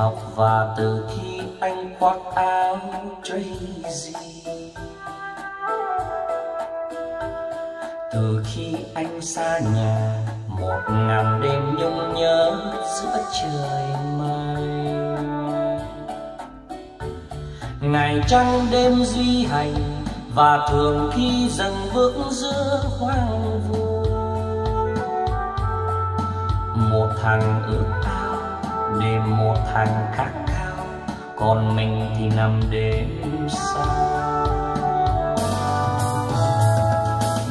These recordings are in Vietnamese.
học và từ khi anh khoác áo Tracy từ khi anh xa nhà, một ngàn đêm nhung nhớ giữa trời mai ngày trăng đêm duy hành và thường khi dần bước giữa hoang vu. Một thằng ước ao một thằng khác cao, còn mình thì nằm đêm sao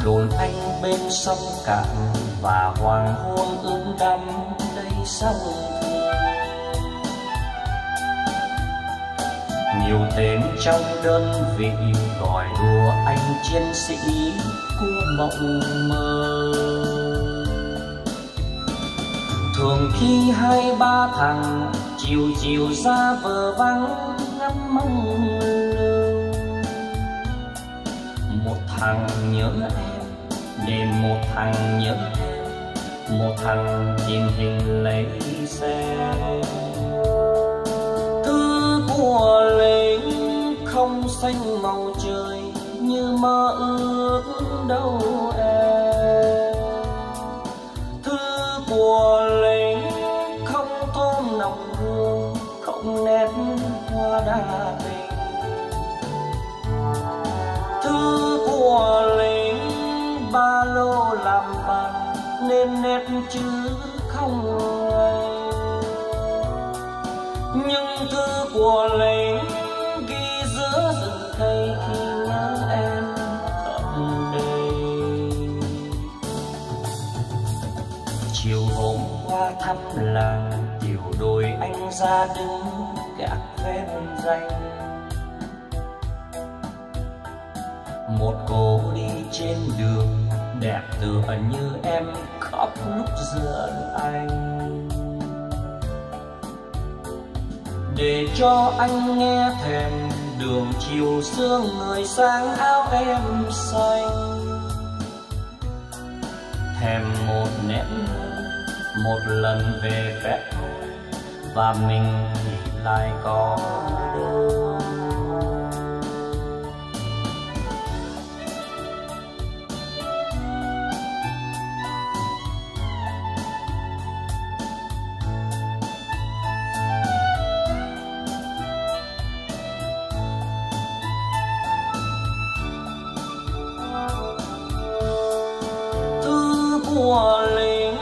đồn anh bên sông cạn và hoàng hôn ướt đẫm đầy sông nhiều tên trong đơn vị gọi đùa anh chiến sĩ của mộng mơ. Khi hai ba thằng chiều chiều ra vờ vắng ngắm mong lương. Một thằng nhớ em, đêm một thằng nhớ em, một thằng tìm hình lấy xe. Thư của lính không xanh màu trời như mơ ước đâu. Nên không ngày nhưng thư của lính ghi giữa rừng cây khi nhớ em thầm đây chiều hôm qua thăm làng, tiểu đôi anh ra đứng gác ven danh. Một cô đi trên đường đẹp tựa như em khóc lúc giận anh. Để cho anh nghe thèm đường chiều sương người sáng áo em xanh. Thèm một nét một lần về phép và mình lại có đâu mùa của lính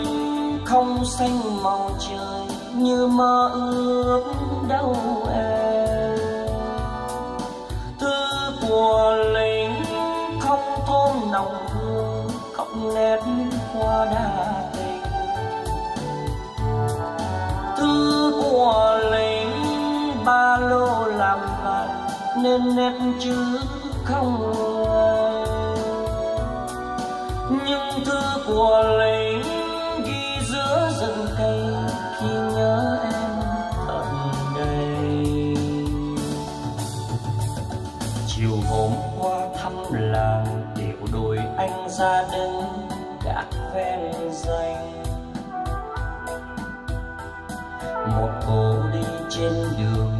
không xanh màu trời như mơ ước đâu em. Thư của lính không thôn nồng hương không nét hoa đa tình. Thư của lính ba lô làm vàng, nên nét chữ không ngày nhưng thư của lính ghi giữa rừng cây khi nhớ em tận đây. Chiều hôm qua thăm làng đều đôi anh ra đứng gác ven danh một cô đi trên đường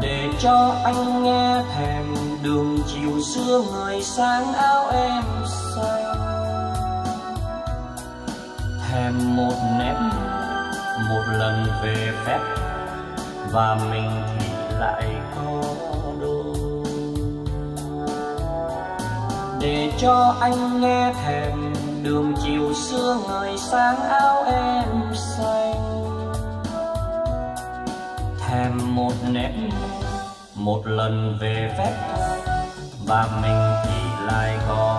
để cho anh nghe thèm đường chiều xưa người sáng áo em xanh thèm một nét một lần về phép, và mình thì lại có đôi. Để cho anh nghe thèm đường chiều xưa người sáng áo em say thèm một nét một lần về phép. Và mình thì lại gọi